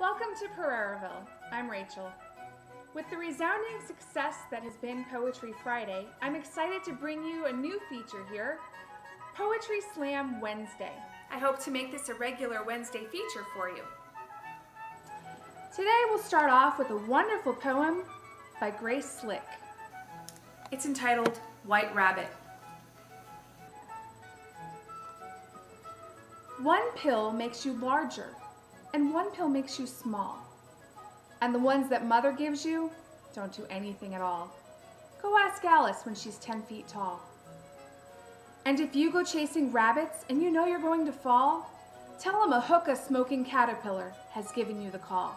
Welcome to Pereiraville. I'm Rachel. With the resounding success that has been Poetry Friday, I'm excited to bring you a new feature here Poetry Slam Wednesday. I hope to make this a regular Wednesday feature for you. Today we'll start off with a wonderful poem by Grace Slick. It's entitled White Rabbit. One pill makes you larger, and one pill makes you small. And the ones that mother gives you don't do anything at all. Go ask Alice when she's 10 feet tall. And if you go chasing rabbits and you know you're going to fall, tell them a hookah smoking caterpillar has given you the call.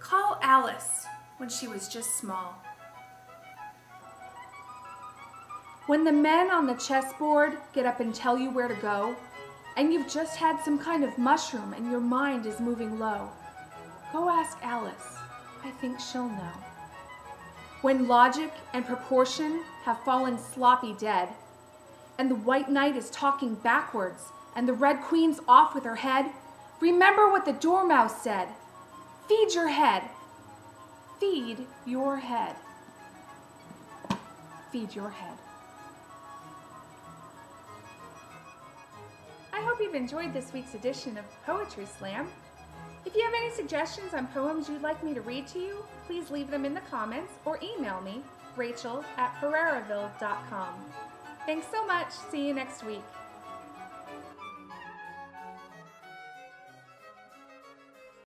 Call Alice when she was just small. When the men on the chessboard get up and tell you where to go, and you've just had some kind of mushroom and your mind is moving low, go ask Alice. I think she'll know. When logic and proportion have fallen sloppy dead, and the white knight is talking backwards, and the red queen's off with her head, remember what the dormouse said feed your head. Feed your head. Feed your head. Hope you've enjoyed this week's edition of Poetry Slam. If you have any suggestions on poems you'd like me to read to you, please leave them in the comments or email me, rachel at pereiraville.com. Thanks so much. See you next week.